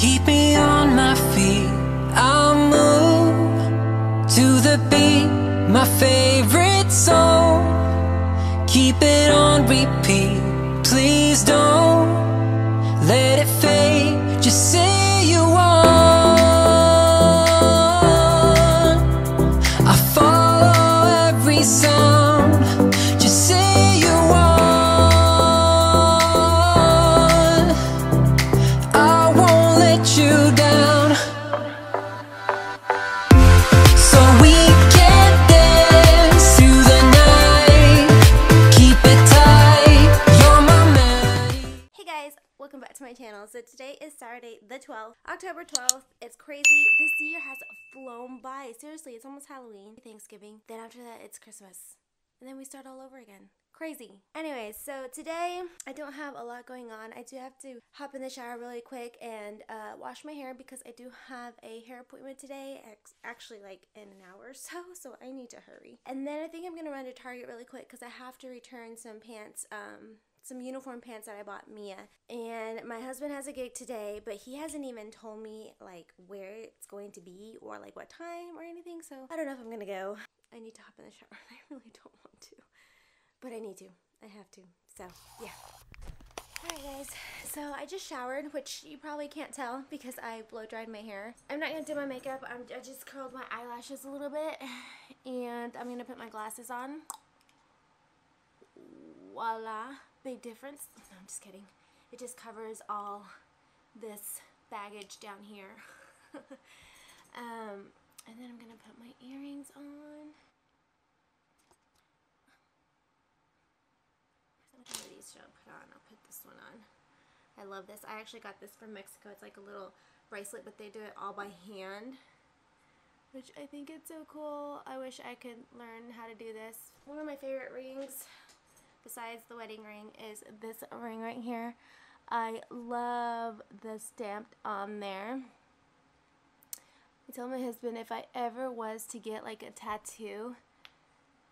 Keep me on my feet. I'll move to the beat, my favorite song. Keep it on repeat. Saturday the 12th, October 12th. It's crazy. This year has flown by. Seriously, it's almost Halloween, Thanksgiving. Then after that, it's Christmas. And then we start all over again. Crazy. Anyways, so today I don't have a lot going on. I do have to hop in the shower really quick and uh, wash my hair because I do have a hair appointment today, actually like in an hour or so, so I need to hurry. And then I think I'm gonna run to Target really quick because I have to return some pants, um, some uniform pants that I bought Mia. And my husband has a gig today, but he hasn't even told me like where it's going to be or like what time or anything. So I don't know if I'm gonna go. I need to hop in the shower. I really don't want to, but I need to. I have to. So yeah. Alright guys, so I just showered, which you probably can't tell because I blow dried my hair. I'm not going to do my makeup, I'm, I just curled my eyelashes a little bit and I'm going to put my glasses on. Voila, big difference. No, I'm just kidding. It just covers all this baggage down here. um, and then I'm going to put my earrings on. Which one of these should I put on? I'll put this one on. I love this. I actually got this from Mexico. It's like a little bracelet, but they do it all by hand. Which I think it's so cool. I wish I could learn how to do this. One of my favorite rings, besides the wedding ring, is this ring right here. I love the stamped on there. I told my husband if I ever was to get like a tattoo,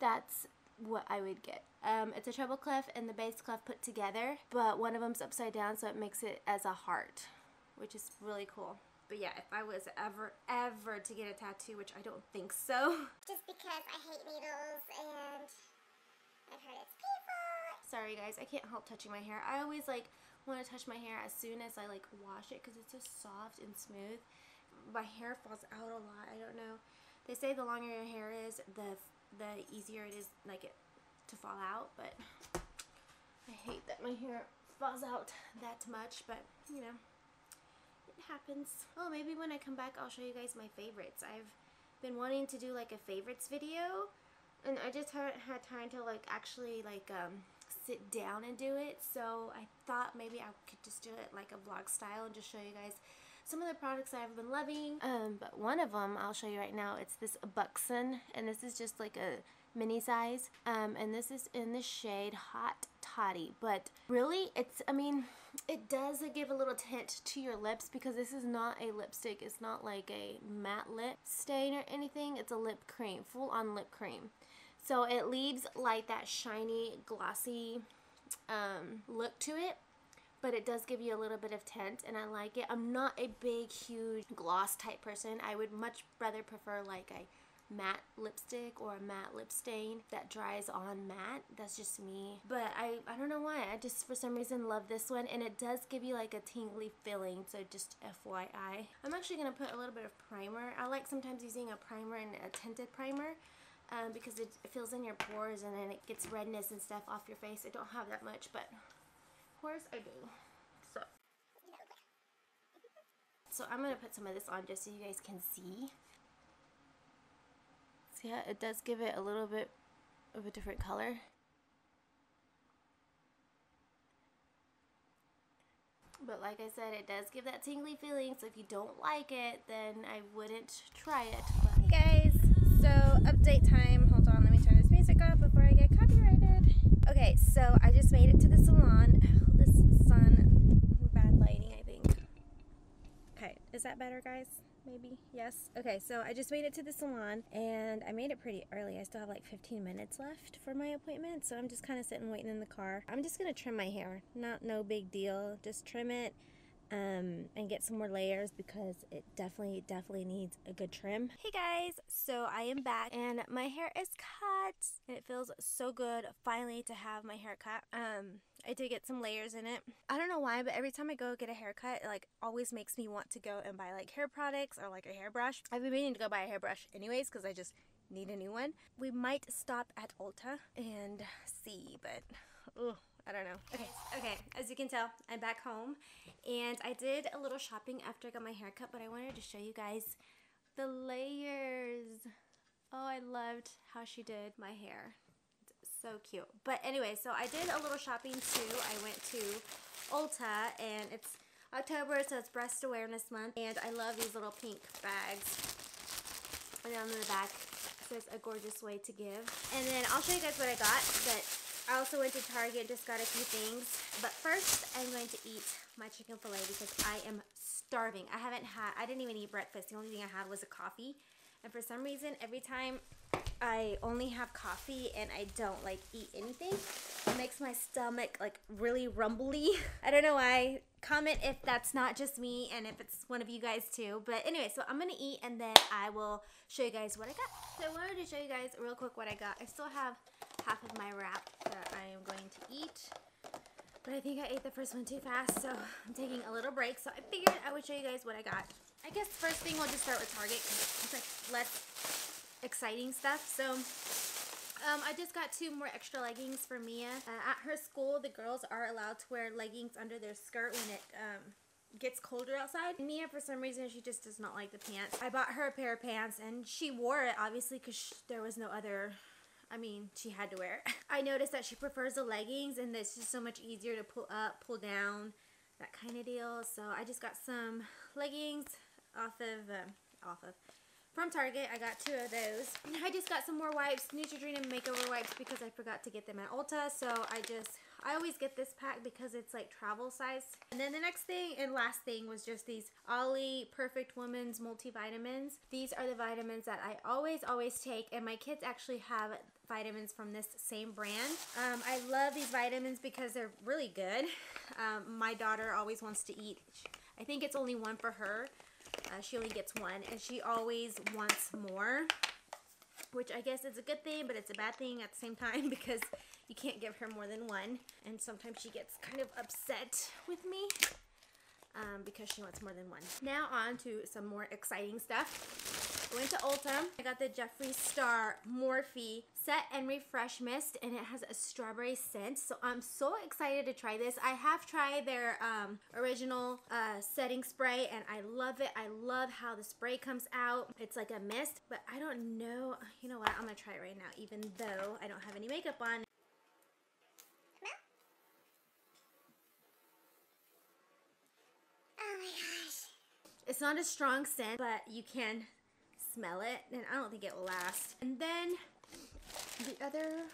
that's what I would get. Um, it's a treble clef and the bass clef put together, but one of them's upside down, so it makes it as a heart, which is really cool. But yeah, if I was ever, ever to get a tattoo, which I don't think so. just because I hate needles and I've heard it's. Sorry guys, I can't help touching my hair. I always like want to touch my hair as soon as I like wash it because it's so soft and smooth. My hair falls out a lot. I don't know. They say the longer your hair is, the the easier it is like it to fall out, but I hate that my hair falls out that much, but you know, it happens. Oh, maybe when I come back, I'll show you guys my favorites. I've been wanting to do like a favorites video, and I just haven't had time to like actually like um, sit down and do it. So I thought maybe I could just do it like a vlog style and just show you guys some of the products I've been loving. Um, but one of them I'll show you right now. It's this Buxom, and this is just like a mini size. Um, and this is in the shade Hot Toddy. But really, it's, I mean, it does give a little tint to your lips because this is not a lipstick. It's not like a matte lip stain or anything. It's a lip cream, full on lip cream. So it leaves like that shiny, glossy um, look to it but it does give you a little bit of tint and I like it. I'm not a big, huge gloss type person. I would much rather prefer like a matte lipstick or a matte lip stain that dries on matte. That's just me. But I, I don't know why. I just for some reason love this one and it does give you like a tingly feeling. So just FYI. I'm actually going to put a little bit of primer. I like sometimes using a primer and a tinted primer. Um, because it, fills in your pores and then it gets redness and stuff off your face. I don't have that much, but course I do. So, so I'm going to put some of this on just so you guys can see. See how it does give it a little bit of a different color. But like I said, it does give that tingly feeling. So if you don't like it, then I wouldn't try it. So update time. Hold on, let me turn this music off before I get copyrighted. Okay, so I just made it to the salon. This sun, bad lighting, I think. Okay, is that better, guys? Maybe? Yes? Okay, so I just made it to the salon and I made it pretty early. I still have like 15 minutes left for my appointment, so I'm just kind of sitting waiting in the car. I'm just gonna trim my hair. Not no big deal. Just trim it um, and get some more layers because it definitely, definitely needs a good trim. Hey guys, so I am back and my hair is cut and it feels so good finally to have my hair cut. Um, I did get some layers in it. I don't know why, but every time I go get a haircut, it like always makes me want to go and buy like hair products or like a hairbrush. I've been meaning to go buy a hairbrush anyways because I just need a new one. We might stop at Ulta and see, but ugh, I don't know. Okay, okay, as you can tell, I'm back home and I did a little shopping after I got my haircut, but I wanted to show you guys the layers. Oh, I loved how she did my hair. It's so cute. But anyway, so I did a little shopping too. I went to Ulta and it's October, so it's Breast Awareness Month. And I love these little pink bags. And on the back says a gorgeous way to give. And then I'll show you guys what I got. But I also went to Target, just got a few things. But first, I'm going to eat my chicken filet because I am starving. I haven't had, I didn't even eat breakfast. The only thing I had was a coffee. And for some reason, every time I only have coffee and I don't like eat anything, it makes my stomach like really rumbly. I don't know why. Comment if that's not just me and if it's one of you guys too. But anyway, so I'm gonna eat and then I will show you guys what I got. So I wanted to show you guys real quick what I got. I still have half of my wrap that I am going to eat. But I think I ate the first one too fast, so I'm taking a little break. So I figured I would show you guys what I got. I guess first thing we'll just start with Target because it's like less exciting stuff. So um, I just got two more extra leggings for Mia. Uh, at her school, the girls are allowed to wear leggings under their skirt when it um, gets colder outside. Mia, for some reason, she just does not like the pants. I bought her a pair of pants and she wore it, obviously, because there was no other I mean, she had to wear it. I noticed that she prefers the leggings and it's just so much easier to pull up, pull down, that kind of deal. So I just got some leggings off of, uh, off of, from Target. I got two of those. I just got some more wipes, Neutrogena makeover wipes because I forgot to get them at Ulta. So I just, I always get this pack because it's like travel size. And then the next thing and last thing was just these Olly Perfect Woman's multivitamins. These are the vitamins that I always, always take and my kids actually have vitamins from this same brand. Um, I love these vitamins because they're really good. Um, my daughter always wants to eat, I think it's only one for her. Uh, she only gets one and she always wants more which I guess is a good thing, but it's a bad thing at the same time because you can't give her more than one. And sometimes she gets kind of upset with me um, because she wants more than one. Now on to some more exciting stuff. Went to Ulta. I got the Jeffree Star Morphe Set and Refresh Mist and it has a strawberry scent. So I'm so excited to try this. I have tried their um, original uh, setting spray and I love it. I love how the spray comes out. It's like a mist, but I don't know. You know what? I'm going to try it right now even though I don't have any makeup on. Come on. Oh my gosh. It's not a strong scent, but you can smell it, and I don't think it will last. And then the other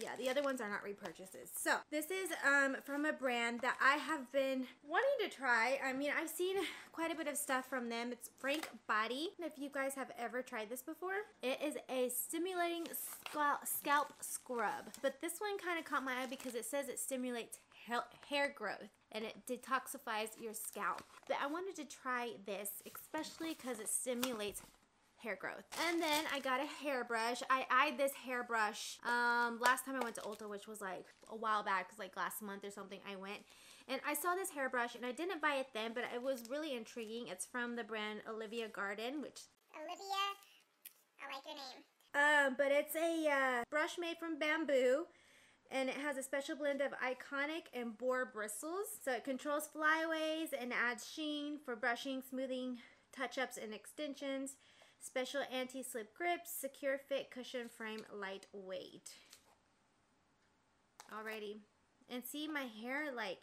yeah, the other ones are not repurchases. So this is um, from a brand that I have been wanting to try. I mean, I've seen quite a bit of stuff from them. It's Frank Body. If you guys have ever tried this before, it is a stimulating scalp scrub. But this one kind of caught my eye because it says it stimulates hair growth and it detoxifies your scalp. But I wanted to try this, especially because it stimulates hair growth. And then I got a hairbrush. I eyed this hairbrush um, last time I went to Ulta, which was like a while back, like last month or something I went. And I saw this hairbrush and I didn't buy it then, but it was really intriguing. It's from the brand Olivia Garden, which... Olivia, I like your name. Um, but it's a uh, brush made from bamboo and it has a special blend of ionic and boar bristles. So it controls flyaways and adds sheen for brushing, smoothing, touch-ups, and extensions. Special anti-slip grips, secure fit cushion frame, lightweight. Alrighty. And see my hair, like,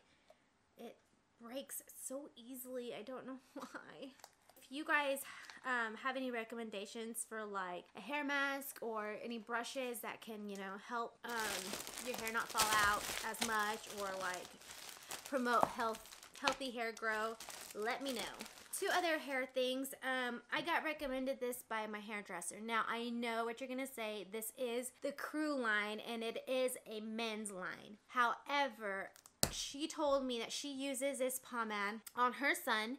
it breaks so easily. I don't know why. If you guys um, have any recommendations for like a hair mask or any brushes that can, you know, help um, your hair not fall out as much or like promote health, healthy hair grow, let me know two other hair things. Um, I got recommended this by my hairdresser. Now, I know what you're going to say. This is the crew line, and it is a men's line. However, she told me that she uses this pomade on her son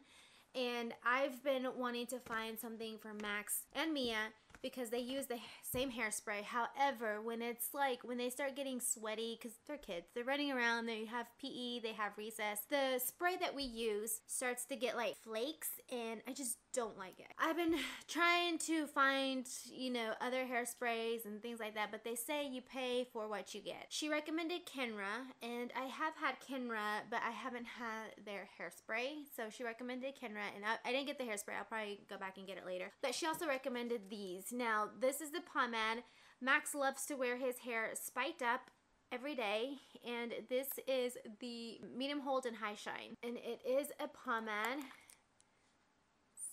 and I've been wanting to find something for Max and Mia because they use the same hairspray. However, when it's like when they start getting sweaty because they're kids, they're running around, they have PE, they have recess. The spray that we use starts to get like flakes, and I just don't like it. I've been trying to find, you know, other hairsprays and things like that, but they say you pay for what you get. She recommended Kenra, and I have had Kenra, but I haven't had their hairspray. So she recommended Kenra, and I, I didn't get the hairspray. I'll probably go back and get it later. But she also recommended these. Now, this is the pomade. Max loves to wear his hair spiked up every day and this is the medium hold and high shine and it is a pomade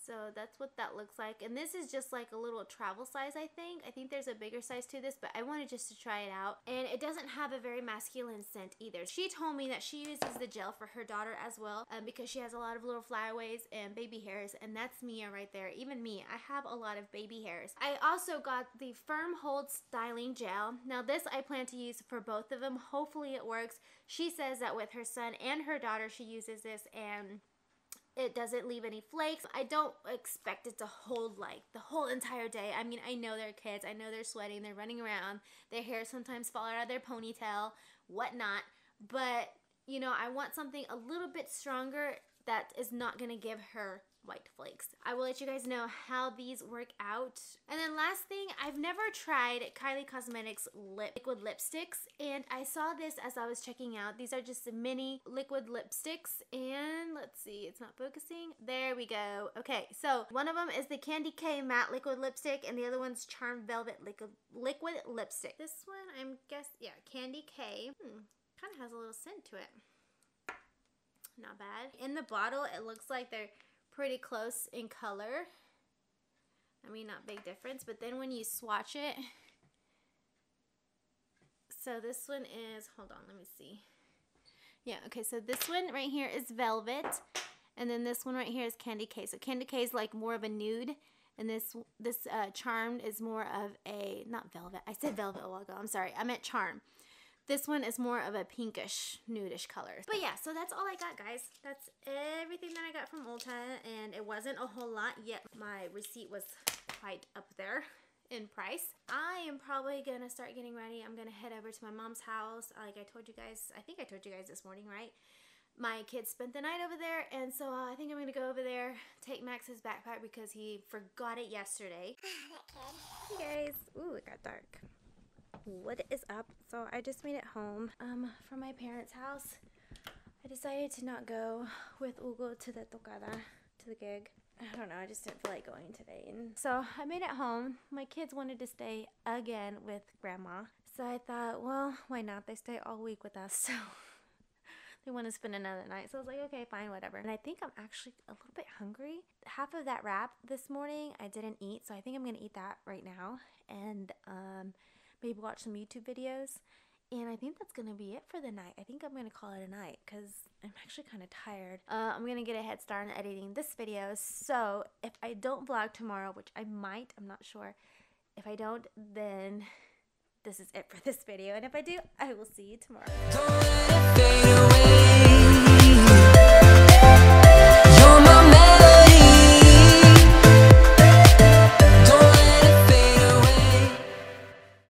so that's what that looks like. And this is just like a little travel size, I think. I think there's a bigger size to this, but I wanted just to try it out. And it doesn't have a very masculine scent either. She told me that she uses the gel for her daughter as well um, because she has a lot of little flyaways and baby hairs. And that's Mia right there. Even me, I have a lot of baby hairs. I also got the Firm Hold Styling Gel. Now this I plan to use for both of them. Hopefully it works. She says that with her son and her daughter, she uses this and it doesn't leave any flakes. I don't expect it to hold like the whole entire day. I mean, I know they're kids. I know they're sweating. They're running around. Their hair sometimes fall out of their ponytail, whatnot. But, you know, I want something a little bit stronger that is not going to give her white flakes. I will let you guys know how these work out. And then last thing, I've never tried Kylie Cosmetics lip liquid lipsticks and I saw this as I was checking out. These are just the mini liquid lipsticks and let's see, it's not focusing. There we go. Okay, so one of them is the Candy K matte liquid lipstick and the other one's Charm Velvet liquid, liquid lipstick. This one, I'm guess, yeah, Candy K. Hmm, kind of has a little scent to it. Not bad. In the bottle, it looks like they're pretty close in color. I mean, not big difference, but then when you swatch it, so this one is, hold on, let me see. Yeah, okay, so this one right here is Velvet, and then this one right here is Candy K. So Candy K is like more of a nude, and this this uh, Charmed is more of a, not Velvet, I said Velvet a while ago, I'm sorry, I meant Charm. This one is more of a pinkish, nudish color. But yeah, so that's all I got, guys. That's everything that I got from Ulta, and it wasn't a whole lot yet. My receipt was quite up there in price. I am probably gonna start getting ready. I'm gonna head over to my mom's house. Like I told you guys, I think I told you guys this morning, right? My kids spent the night over there, and so uh, I think I'm gonna go over there, take Max's backpack because he forgot it yesterday. hey guys, ooh, it got dark what is up so i just made it home um from my parents house i decided to not go with Hugo to the tocada to the gig i don't know i just didn't feel like going today and so i made it home my kids wanted to stay again with grandma so i thought well why not they stay all week with us so they want to spend another night. So I was like, okay, fine, whatever. And I think I'm actually a little bit hungry. Half of that wrap this morning I didn't eat, so I think I'm gonna eat that right now. And um, maybe watch some YouTube videos. And I think that's going to be it for the night. I think I'm going to call it a night because I'm actually kind of tired. Uh, I'm going to get a head start on editing this video. So if I don't vlog tomorrow, which I might, I'm not sure. If I don't, then this is it for this video. And if I do, I will see you tomorrow.